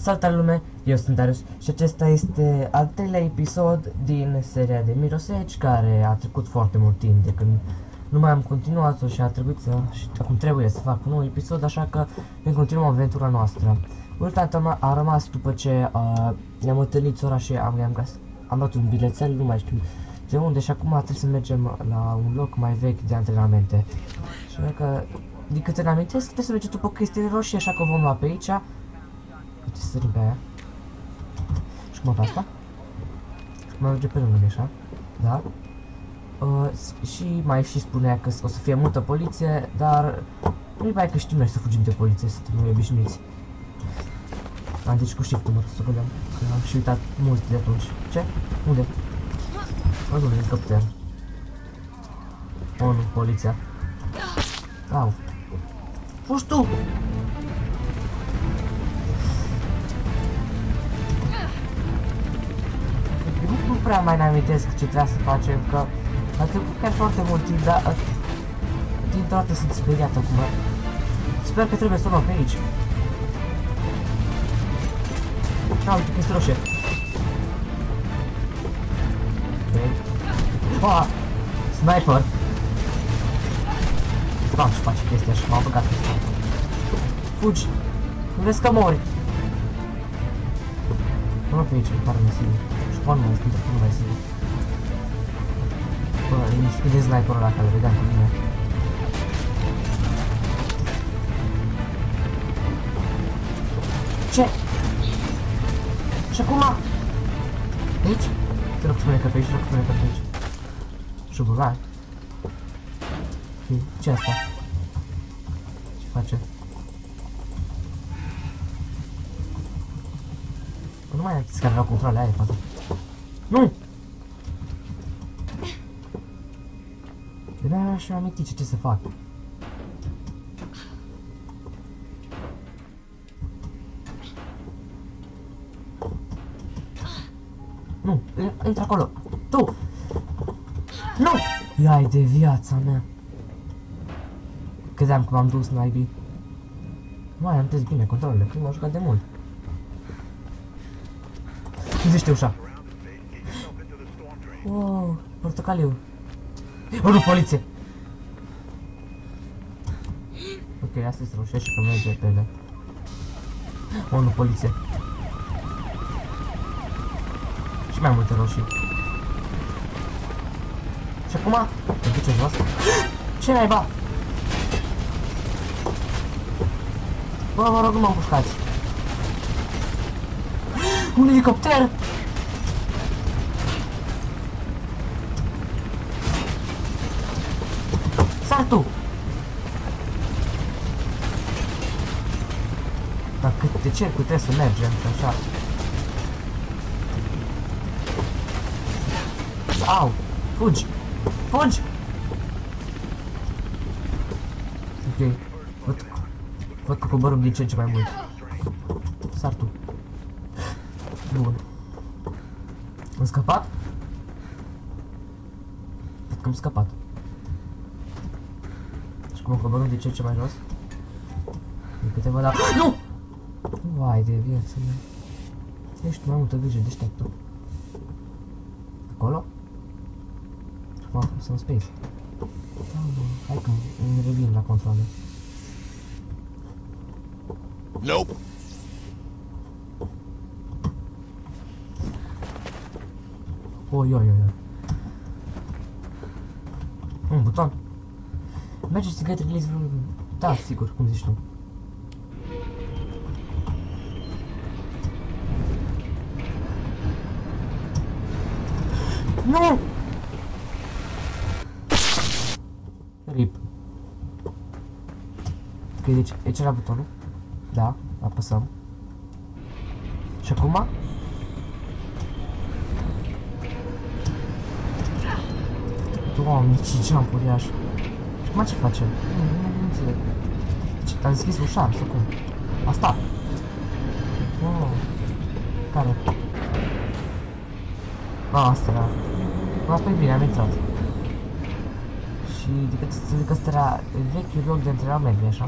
Salutare lume, eu sunt Darius și acesta este al treilea episod din seria de Mirror's Edge care a trecut foarte mult timp de când nu mai am continuat-o și a trebuit să, și acum trebuie să fac un nou episod, așa că ne continuăm aventura noastră. Ultima a rămas după ce uh, ne-am întâlnit sora și am, am, găs, am luat un bilețel, nu mai știu de unde și acum trebuie să mergem la un loc mai vechi de antrenamente. Și că, din câte ne amintesc, trebuie să mergem după chestii roșii, așa că o vom lua pe aici. Uite, să sărim pe aia. Și cum pe asta? Și mai merge pe lângă așa. Da? Uh, și mai și spunea că o să fie multă poliție, dar nu-i mai că știm noi să fugim de poliție, suntem noi obișnuiți. A, deci cu shift-ul mă să vedem, că am și uitat mult de atunci. Ce? Unde? Mă, nu, elicopter. Oh, nu, poliția. Au. Fugi tu! Prea mai ne-amintesc ce trebuia să facem, că a trecut chiar foarte mult timp, dar uh, dintr-o dată sunt speriat acum. Sper că trebuie să o luăm pe aici. A, uite, chestii roșie. Ok. Ah, sniper. Da, și face chestia și m-a băgat pe sniper. Fugi. Nu vezi că mori. Nu pe aici, pare mai sigur. Și poate mai este, nu mai sigur. Bă, nici cât de sniperul ăla care vedeam cu mine. Ce? Și acum? Aici? Te rog spune că pe aici, te rog spune că pe aici. Și băgai. Ce asta? Ce face? Nu mai am că aveau controle aia, poate. Nu! De aia aș aminti ce, ce să fac. Nu, intră acolo. Tu! Nu! Iai de viața mea. Credeam că m-am dus naibii. Mai am tăzit bine controlele, că m-au jucat de mult. Chizește ușa. Wow, portocaliu. Oh, nu, poliție! Ok, asta se roșește că merge pe ele. Oh, nu, poliție. Și mai multe roșii. Și acum, te duce jos. Ce naiba? Bă, vă rog, nu mă împușcați. Un elicopter! Sar tu! Dar câte cercuri trebuie să mergem, așa. Au! Fugi! Fugi! Ok. Văd, văd că coborâm din ce în ce mai mult. Sar tu. Bun. Am scăpat? Cred că am scăpat. Și cum coborâm din ce în ce mai jos? De câteva da... Nu! Vai de viață mea. Ești mai multă grijă, deșteaptă. Acolo? Acum sunt space. Da, bă, hai că îmi revin la controle. Nope. Oi, oi, oi, oi. Un buton. Merge să get release Da, sigur, cum zici tu. Nu! Rip. Ok, deci aici era butonul. Da, apăsăm. Și acum? Doamne, ce jump uriaș. Și acum ce face? Nu, nu, nu înțeleg. Ce, a deschis ușa, sau cum? Asta. Oh. Care? Ah, asta era. Asta e bine, am intrat. Și de cât să zic că ăsta era vechiul loc de antrenament, nu așa?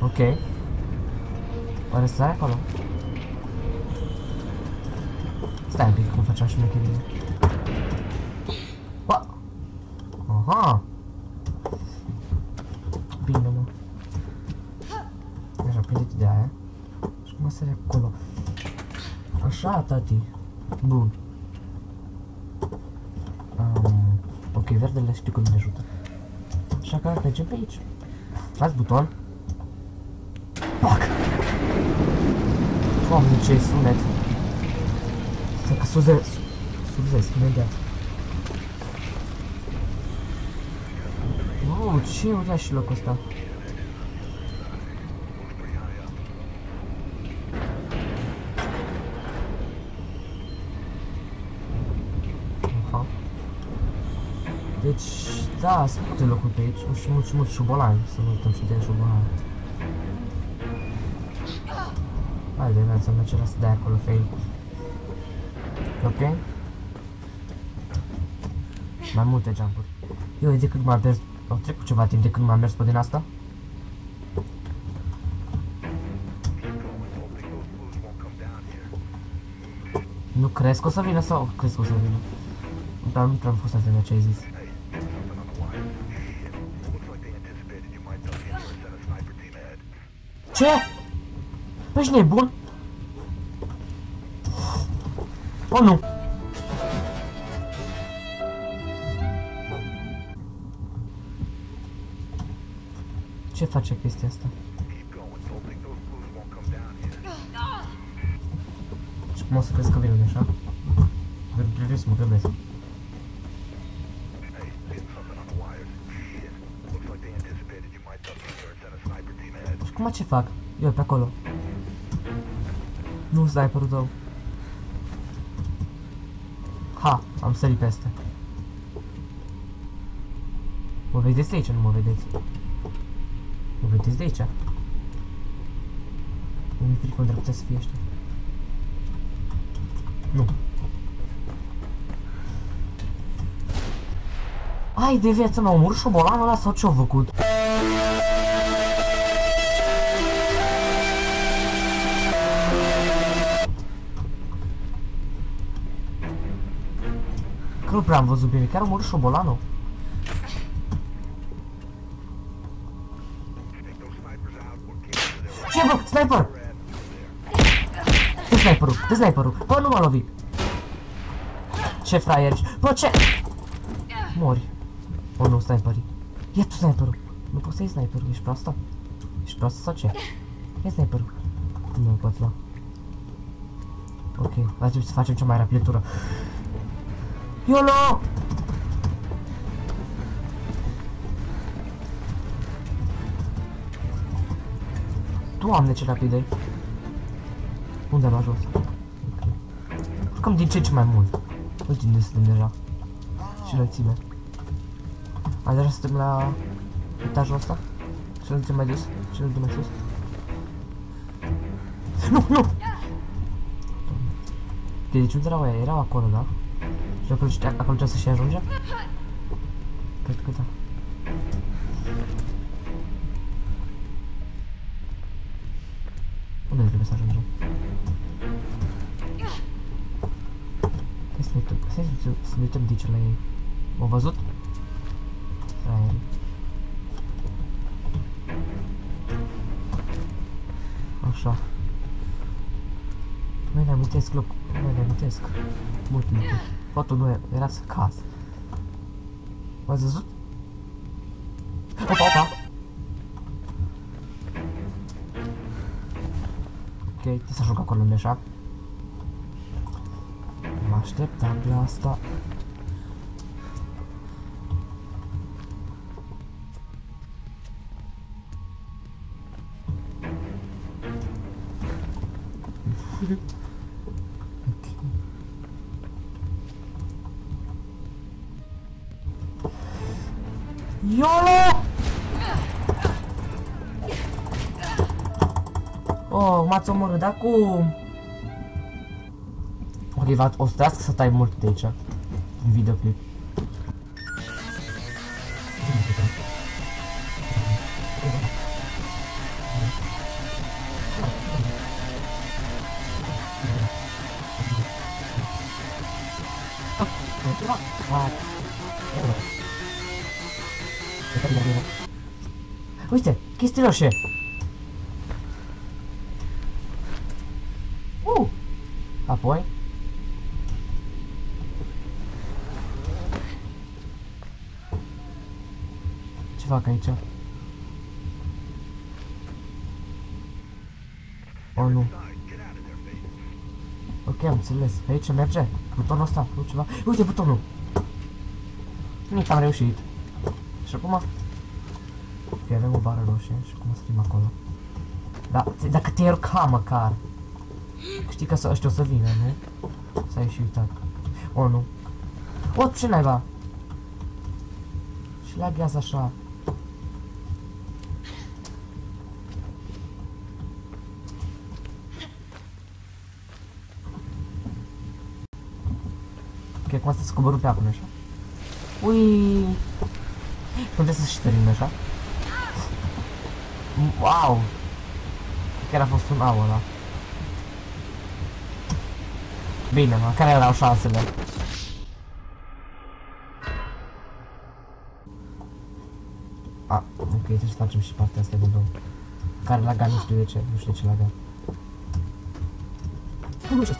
Ok. Oare stai acolo? Stai un pic cum facem șmecherie. Ba! Aha! Bine, mă. Așa, prinde-te de aia. Și cum sare acolo? Așa, tati. Bun. Um, ok, verdele știu că nu ne ajută. Așa că mergem pe aici. Dați buton. Fuck! Doamne, ce sunet! Să că suze... Suzesc imediat. Wow, ce uriaș și locul ăsta. Deci, da, sunt multe locuri pe aici, și mulți, mulți șubolani, să nu uităm și de șubolani. Haide, vreau să mergem la să dai acolo fail. Ok? Mai multe jumpuri. Eu de când m-am mers, au trecut ceva timp de când m-am mers pe din asta. Nu crezi că o să vină sau crezi că o să vină? Dar nu prea am fost atent la ce ai zis. Ce? Păi ești nebun? O, nu! Ce face chestia asta? Și cum o să crezi că vine așa? Vreau să mă grăbesc. Și cum ce fac? Eu pe acolo. Nu sniperul tău. Ha, am sărit peste. Mă vedeți de aici, nu mă vedeți? Mă vedeți de aici? Nu-mi frică unde ar putea să fie ăștia. Nu. Ai de viață, m-a omorât șobolanul ăla sau ce-a făcut? Nu prea am văzut bine, chiar a omorât șobolanul. Ce bă, sniper! Dă sniperul, dă sniperul, bă, nu m-a lovit. Ce fraier ești, bă, ce? Mori. O, nu, sniperii. Ia tu sniperul. Nu poți să iei sniperul, ești proastă? Ești proastă sau ce? Ia sniperul. Nu îl pot lua. Ok, va trebui să facem cea mai rapidă tură. YOLO! Doamne, ce rapid e! Unde am ajuns? Okay. Urcăm din ce ce mai mult. Uite unde suntem deja. Și înălțime. Mai deja suntem la etajul ăsta? Și îl mai dus? Și îl mai sus? Nu, nu! Deci unde erau aia? Erau acolo, da? Și acolo, acolo trebuie să și ajunge? Cred că da. Unde trebuie să ajungem? Hai să ne uităm, hai să, să ne uităm de ce la ei. M-au văzut? Fraierii. Așa. Mai ne amintesc loc, mai ne amintesc. Mult lucruri. Poate nu era să caz. M-ați văzut? Opa, opa! Ok, trebuie să ajung acolo unde așa. Mă așteptam la asta. YOLO! Oh, m-ați omorât, dar cum? Ok, va, o să trească să tai mult de aici. În videoclip. Uite, chestii roșie. Uh! Apoi? Ce fac aici? Oh, nu. Ok, am înțeles. Aici merge. Butonul ăsta, nu ceva. Uite butonul. Nici am reușit. Și acum... Ok, avem o bară roșie și cum scriem acolo. Da, dacă te ierca măcar. Știi că ăștia o să vină, nu? Să ai și uitat. O, nu. O, ce naiba? Și laghează așa. Ok, acum să coborâm pe acum, așa. Ui! Nu trebuie să și tărim, așa. Wow! Chiar a fost un au ăla. Bine, mă, care erau șansele? A, ok, trebuie să facem și partea asta de două. Care laga, nu știu de ce, nu știu de ce laga. Nu știu.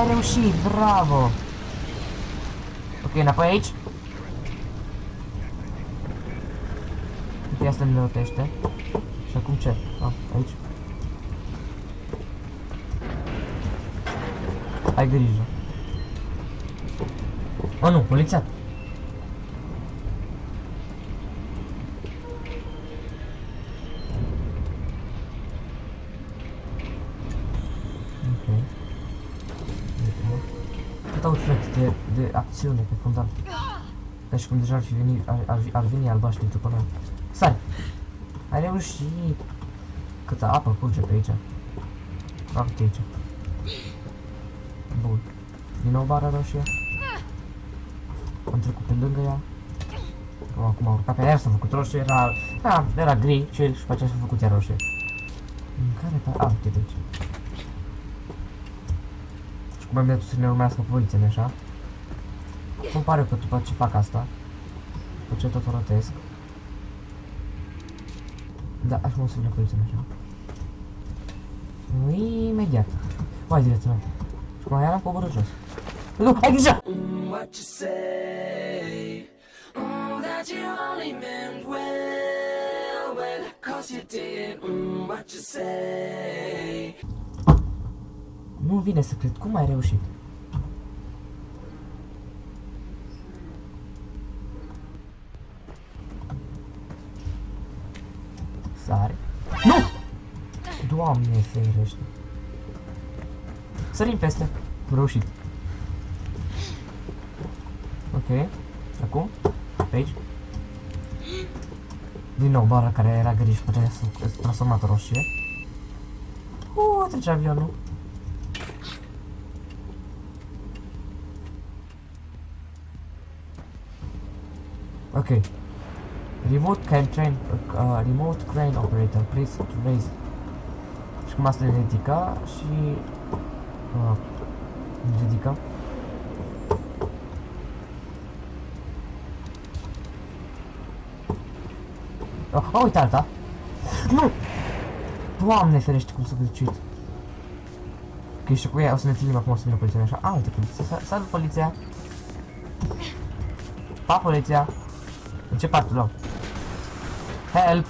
Ai reușit, bravo! Ok, înapoi aici? Ok, asta ne rotește. Și acum ce? Ah, aici. Ai grijă. Oh, nu, poliția. De acțiune pe fundal. Ca și cum deja ar fi venit, ar, ar, ar veni albaștri după noi. Sari! Ai reușit! Câtă apă curge pe aici. Ah, uite aici. Bun. Din nou bara roșie. Am trecut pe lângă ea. Acum, acum am urcat pe aia, s-a făcut roșie, era, da, era gri, cel și pe aceea s-a făcut ea roșie. În care pe... A, uite de aici. Și cum am dat să ne urmească poliția, nu așa? Cum pare că după ce fac asta, după ce tot o rotesc, da, așa mă sună poliția, nu așa? Imediat. Mai direct, mai. Și cum iar am coborât jos. Nu, ai grijă! what you say. Oh, that you only meant well, well, cause you did mm, what you say. Nu vine să cred, cum ai reușit? Sare. Nu! Doamne, ferește. Sărim peste. Am reușit. Ok. Acum? Pe aici? Din nou, bara care era gri și putea să s-a transformat roșie. Uuu, trece avionul. Ok. Remote can train, uh, remote crane operator, please to raise. Și cum asta le ridica și... Uh, ridica. Oh, oh, uite alta! Nu! Doamne ferește cum s-a gâlcit. Ok, și cu ea o să ne întâlnim acum o să vină poliția așa. A, uite poliția. Sa- Salut poliția! Pa poliția! În ce parte luăm? Help!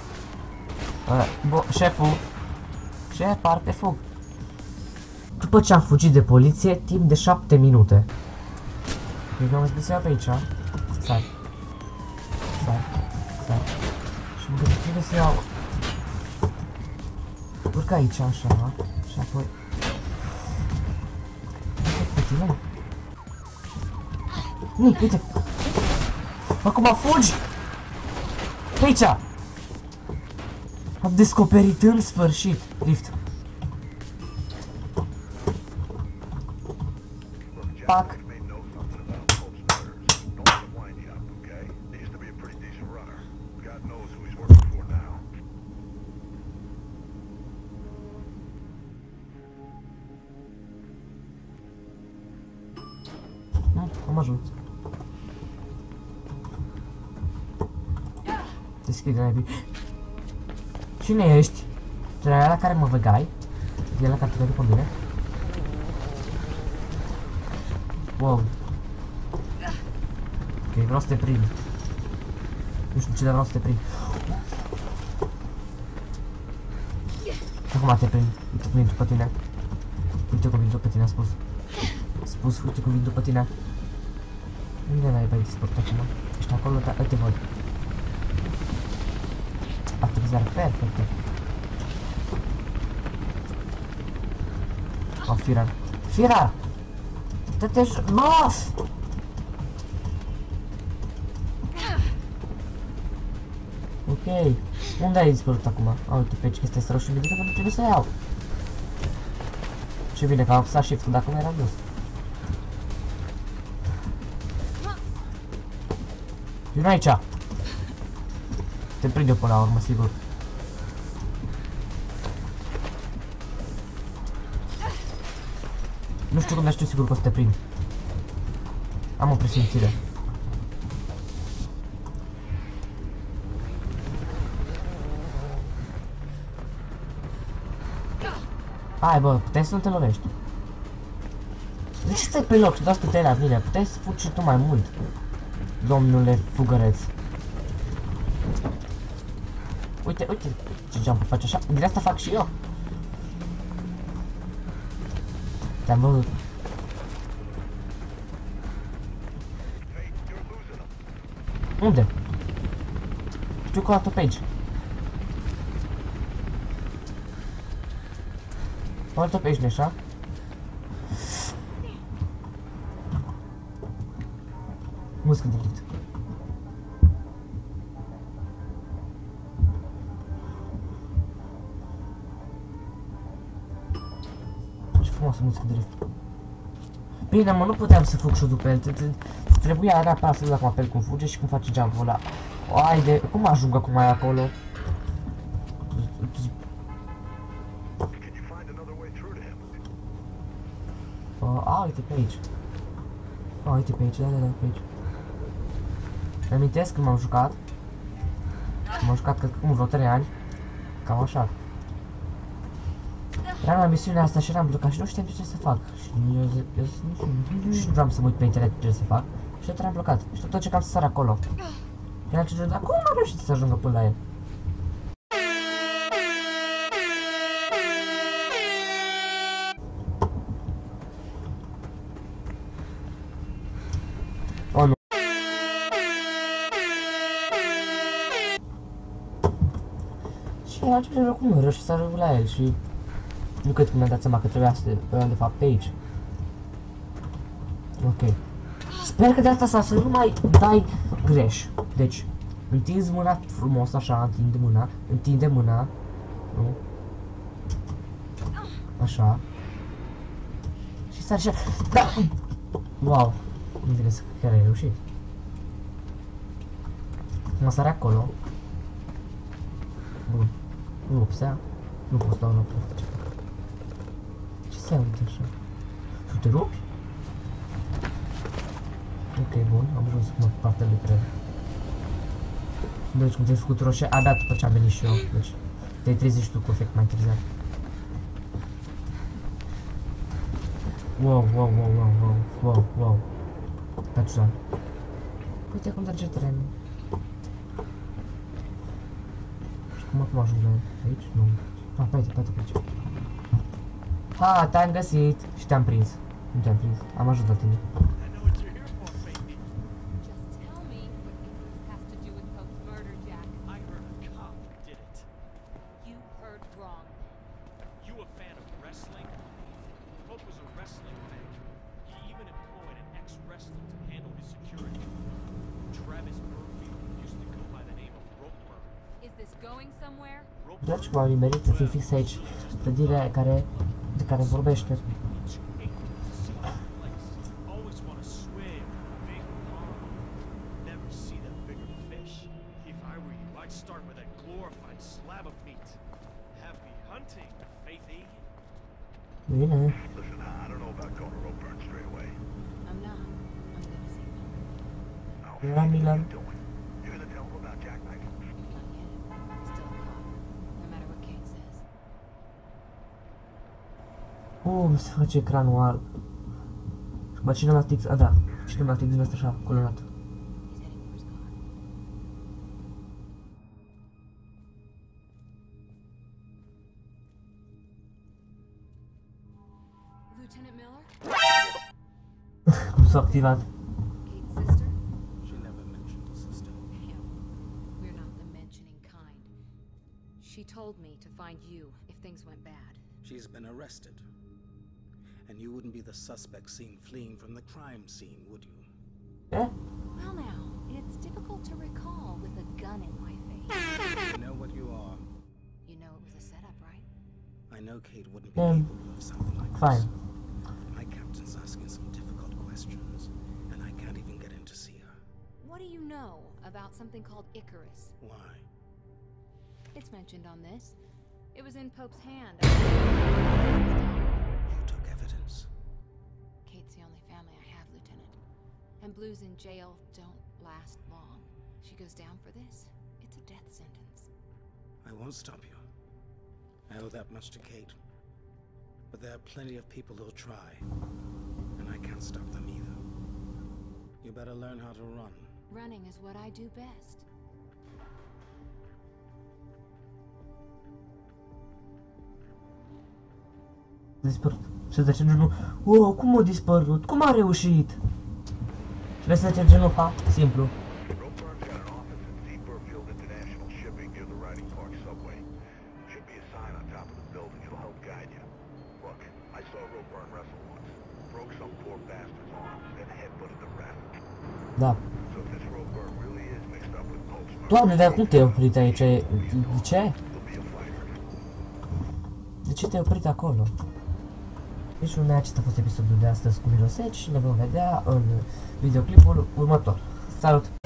Uh, bo, șeful! Ce parte fug? După ce am fugit de poliție, timp de 7 minute. Cred că am zis să iau pe aici. Stai. Stai. Stai. Și mă gândesc trebuie să iau... Urcă aici, așa. Și apoi... Uite pe tine. Nu, uite. Acum fugi! Pe aici! Am descoperit în sfârșit lift. Pac. Cine ești? Tu erai la care mă vegai? E la care te vede pe mine? Wow. Ok, vreau să te prind. Nu știu ce, dar vreau să te prind. Acum te prind. Uite cum vin după tine. Uite cum vin după tine, a spus. A spus, uite cum vin după tine. Unde n-ai bai dispărut acum? Ești acolo, dar te văd. Aterizare perfectă. O, Firar. Firar! Dă-te jos! Boss! Ok. Unde ai dispărut acum? A, uite pe aici că este roșu, bine că nu trebuie să iau. Ce bine că am apăsat shift-ul, dacă nu eram dus. Vino aici! Te prind eu până la urmă, sigur. Nu știu cum, dar știu sigur că o să te prind. Am o presimțire. Hai bă, puteai să nu te lovești. De ce stai pe loc și doar stăteai la mine? Puteai să fugi și tu mai mult. Domnule fugăreț. Uite, uite ce jump face așa. Din asta fac și eu. Te-am văzut. Hey, you're losing him. Unde? Știu că o dată pe aici. O dată pe aici, nu așa? Muzică de lift. Ce frumoasă muzică de lift. Bine, mă, nu puteam să fug șutul pe el. te- te- Trebuia neapărat să văd acum pe el cum fuge și cum face jump-ul ăla. Haide, cum ajung acum mai acolo? Can you find another way through to him? Uh, a, uite pe aici. A, uite pe aici, da, da, da, pe aici. Îmi amintesc când m-am jucat. M-am jucat, cred că acum vreo 3 ani. Cam așa. Eram la misiunea asta și eram blocat și nu știam ce să fac. Și eu, zi- eu zi- nu știu, nici nu vreau să mă uit pe internet ce să fac. Și tot eram blocat. Și tot ce cam să sar acolo. Era ce dar cum am reușit să ajungă până la el? Oh, nu. Și era ce cum nu reușit să ajung la el și nu cred că mi-am dat seama că trebuia să eram de fapt pe aici. Ok. Sper că de asta sau să nu mai dai greș. Deci, întinzi mâna frumos așa, întinde mâna, întinde mâna. Nu? Așa. Și sar așa. Da! Wow! Nu vine să chiar ai reușit. Mă sare acolo. Bun. Nu opsea. Nu pot să dau înapoi. Ce se aude așa? Tu te rupi? Ok, bun, am ajuns acum pe partea de trebuie. Deci cum te-ai făcut roșie, abia după ce am venit și eu. Deci te-ai trezit și tu cu efect mai târziu. Wow, wow, wow, wow, wow, wow, wow. Touchdown. Uite cum trece trenul. Și cum acum ajung la el? Aici? Nu. Ah, pe aici, pe aici, pe aici. Ha, te-am găsit și te-am prins. Nu te-am prins, am ajutat tine. I know what you're here for, Faithy. Just tell me what Icarus has to do with Pope's murder, Jack. I heard a cop did it. You heard wrong. You a fan of wrestling? Pope was a wrestling fan. He even employed an ex-wrestler to handle his security. Travis Murphy used to go by the name of Ropeburn. Is this going somewhere? Dragi oameni, merit să fii fix aici. Clădirea care, de care vorbește. Face ecranul alb? Mă, Cinematics, a da, Cinematics din ăsta așa, colonat. He's heading for his car. Lieutenant Miller? Cum s-a activat? You wouldn't be the suspect seen fleeing from the crime scene, would you? Eh? Well, now, it's difficult to recall with a gun in my face. You know what you are. You know it was a setup, right? I know Kate wouldn't be Um, capable of something like Fine. this. My captain's asking some difficult questions, and I can't even get in to see her. What do you know about something called Icarus? Why? It's mentioned on this. It was in Pope's hand. You took evidence. Kate's the only family I have, Lieutenant. And blues in jail don't last long. She goes down for this, it's a death sentence. I won't stop you. I owe that much to Kate. But there are plenty of people who'll try. And I can't stop them either. You better learn how to run. Running is what I do best. Dispărut. Și zice genul, wow, cum a dispărut? Cum a reușit? Și le zice genul, ha, simplu. Ropeburn's got an office at Seaburfield International Shipping near the Riding Park subway. Should be a sign on top of the building. It'll help guide you. Look, I saw Ropeburn wrestle once. Broke some poor bastard's arm, then headbutted the ref. Da. So if this Ropeburn really is mixed up with Pope's murder, Doamne, dar cum te-ai oprit aici? De ce? he'll be a fighter. De ce te-ai oprit acolo? Deci, urmea, acesta a fost episodul de astăzi cu Miroseci și ne vom vedea în videoclipul următor. Salut!